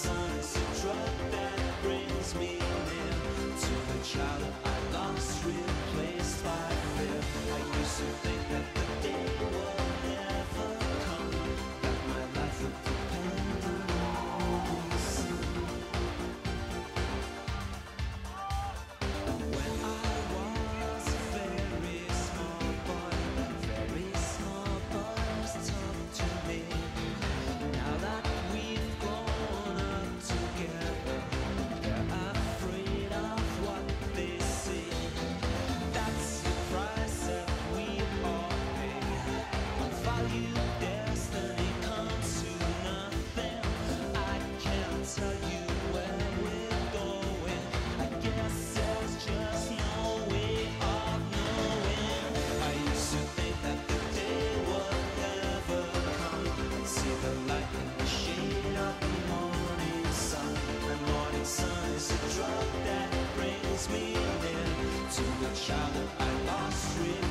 sun is a drug that brings me near to the child shadow I lost